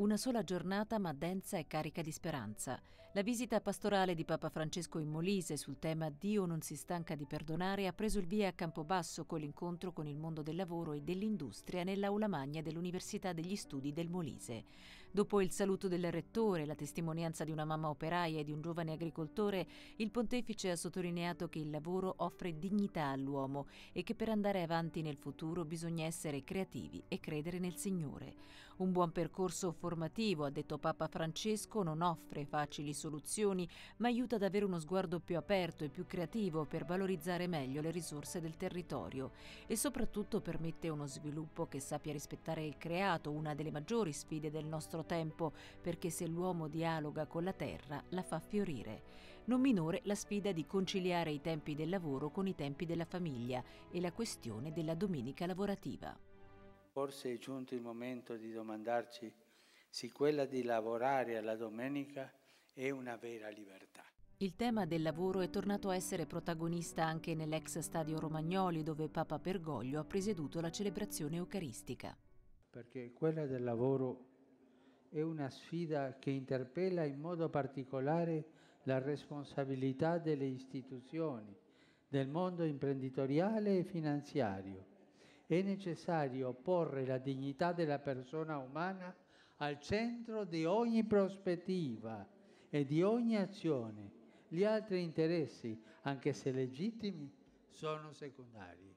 Una sola giornata ma densa e carica di speranza. La visita pastorale di Papa Francesco in Molise sul tema Dio non si stanca di perdonare ha preso il via a Campobasso con l'incontro con il mondo del lavoro e dell'industria nell'aula magna dell'Università degli Studi del Molise. Dopo il saluto del rettore, la testimonianza di una mamma operaia e di un giovane agricoltore, il pontefice ha sottolineato che il lavoro offre dignità all'uomo e che per andare avanti nel futuro bisogna essere creativi e credere nel Signore. Un buon percorso formativo ha detto Papa Francesco, non offre facili soluzioni, ma aiuta ad avere uno sguardo più aperto e più creativo per valorizzare meglio le risorse del territorio e soprattutto permette uno sviluppo che sappia rispettare il creato, una delle maggiori sfide del nostro tempo, perché se l'uomo dialoga con la terra la fa fiorire. Non minore la sfida di conciliare i tempi del lavoro con i tempi della famiglia e la questione della domenica lavorativa. Forse è giunto il momento di domandarci se quella di lavorare alla domenica è una vera libertà. Il tema del lavoro è tornato a essere protagonista anche nell'ex stadio Romagnoli dove Papa Bergoglio ha presieduto la celebrazione eucaristica. Perché quella del lavoro è una sfida che interpella in modo particolare la responsabilità delle istituzioni, del mondo imprenditoriale e finanziario. È necessario porre la dignità della persona umana al centro di ogni prospettiva e di ogni azione. Gli altri interessi, anche se legittimi, sono secondari.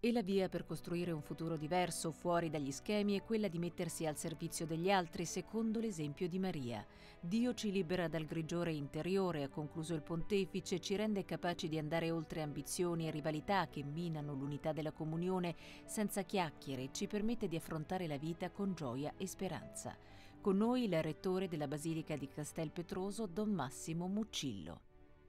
E la via per costruire un futuro diverso fuori dagli schemi è quella di mettersi al servizio degli altri secondo l'esempio di Maria. Dio ci libera dal grigiore interiore, ha concluso il pontefice, ci rende capaci di andare oltre ambizioni e rivalità che minano l'unità della comunione senza chiacchiere ci permette di affrontare la vita con gioia e speranza. Con noi il rettore della Basilica di Castel Petroso, Don Massimo Muccillo.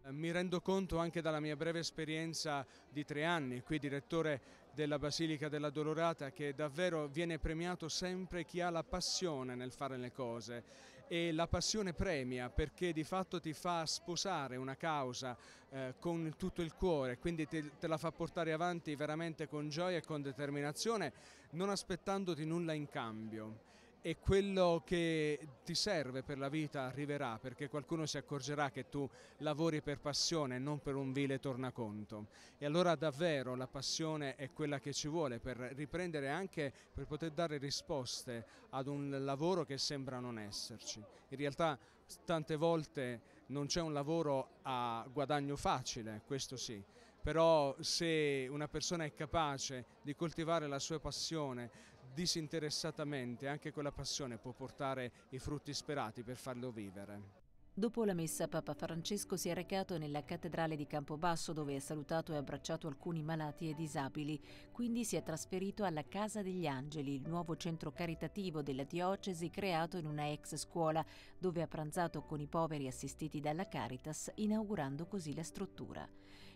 Eh, mi rendo conto anche dalla mia breve esperienza di tre anni, qui direttore della Basilica della Dolorata, che davvero viene premiato sempre chi ha la passione nel fare le cose e la passione premia perché di fatto ti fa sposare una causa eh, con tutto il cuore, quindi te, te la fa portare avanti veramente con gioia e con determinazione, non aspettandoti nulla in cambio e quello che ti serve per la vita arriverà perché qualcuno si accorgerà che tu lavori per passione e non per un vile tornaconto. E allora davvero la passione è quella che ci vuole per riprendere anche per poter dare risposte ad un lavoro che sembra non esserci. In realtà tante volte non c'è un lavoro a guadagno facile questo sì. Però se una persona è capace di coltivare la sua passione disinteressatamente, anche quella passione può portare i frutti sperati per farlo vivere. Dopo la messa Papa Francesco si è recato nella cattedrale di Campobasso dove ha salutato e abbracciato alcuni malati e disabili, quindi si è trasferito alla Casa degli Angeli, il nuovo centro caritativo della diocesi creato in una ex scuola dove ha pranzato con i poveri assistiti dalla Caritas, inaugurando così la struttura.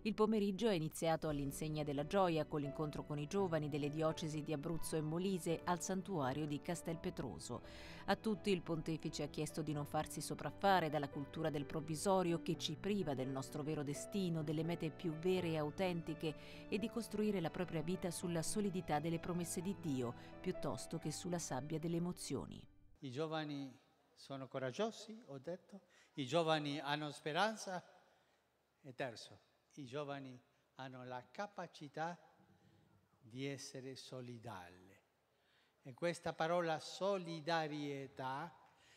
Il pomeriggio è iniziato all'insegna della gioia con l'incontro con i giovani delle diocesi di Abruzzo e Molise al santuario di Castelpetroso. A tutti il pontefice ha chiesto di non farsi sopraffare dalla cultura del provvisorio che ci priva del nostro vero destino, delle mete più vere e autentiche e di costruire la propria vita sulla solidità delle promesse di Dio piuttosto che sulla sabbia delle emozioni. I giovani sono coraggiosi, ho detto, i giovani hanno speranza e terzo, i giovani hanno la capacità di essere solidali. E questa parola solidarietà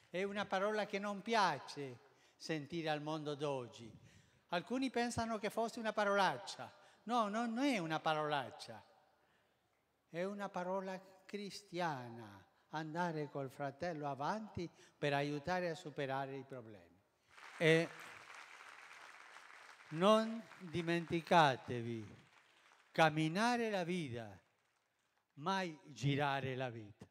è una parola che non piace sentire al mondo d'oggi. Alcuni pensano che fosse una parolaccia. No, non è una parolaccia. È una parola cristiana. Andare col fratello avanti per aiutare a superare i problemi. E non dimenticatevi, camminare la vita, mai girare la vita.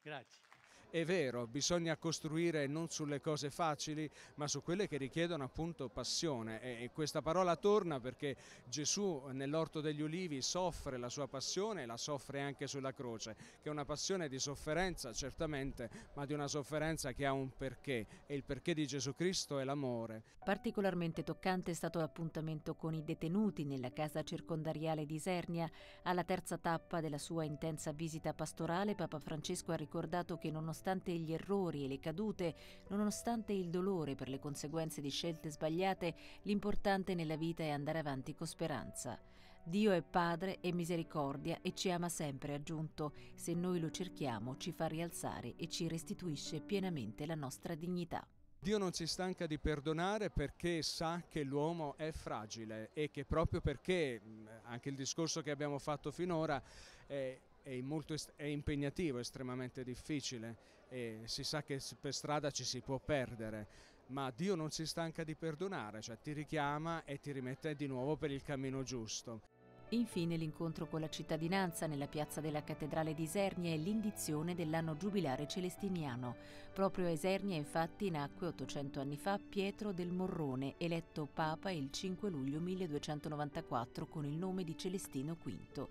Grazie. È vero, bisogna costruire non sulle cose facili, ma su quelle che richiedono appunto passione e questa parola torna perché Gesù nell'orto degli ulivi soffre la sua passione e la soffre anche sulla croce, che è una passione di sofferenza certamente, ma di una sofferenza che ha un perché e il perché di Gesù Cristo è l'amore. Particolarmente toccante è stato l'appuntamento con i detenuti nella casa circondariale di Isernia. Alla terza tappa della sua intensa visita pastorale Papa Francesco ha ricordato che nonostante nonostante gli errori e le cadute, nonostante il dolore per le conseguenze di scelte sbagliate, l'importante nella vita è andare avanti con speranza. Dio è Padre e misericordia e ci ama sempre, aggiunto. Se noi lo cerchiamo, ci fa rialzare e ci restituisce pienamente la nostra dignità. Dio non si stanca di perdonare perché sa che l'uomo è fragile e che proprio perché, anche il discorso che abbiamo fatto finora, è, è, molto, è impegnativo, estremamente difficile e si sa che per strada ci si può perdere ma Dio non si stanca di perdonare, cioè ti richiama e ti rimette di nuovo per il cammino giusto. Infine l'incontro con la cittadinanza nella piazza della cattedrale di Isernia e l'indizione dell'anno giubilare celestiniano. Proprio a Isernia infatti nacque 800 anni fa Pietro del Morrone, eletto Papa il 5 luglio 1294 con il nome di Celestino V.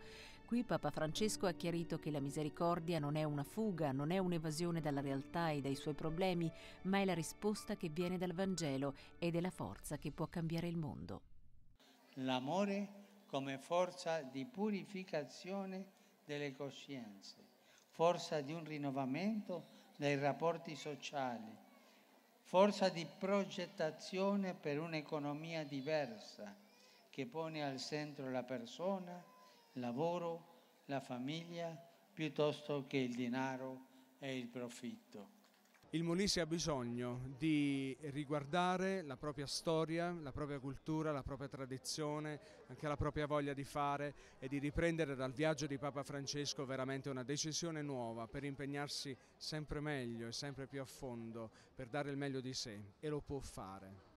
Qui Papa Francesco ha chiarito che la misericordia non è una fuga, non è un'evasione dalla realtà e dai suoi problemi, ma è la risposta che viene dal Vangelo ed è la forza che può cambiare il mondo. L'amore come forza di purificazione delle coscienze, forza di un rinnovamento dei rapporti sociali, forza di progettazione per un'economia diversa che pone al centro la persona, lavoro, la famiglia, piuttosto che il denaro e il profitto. Il Molise ha bisogno di riguardare la propria storia, la propria cultura, la propria tradizione, anche la propria voglia di fare e di riprendere dal viaggio di Papa Francesco veramente una decisione nuova per impegnarsi sempre meglio e sempre più a fondo per dare il meglio di sé e lo può fare.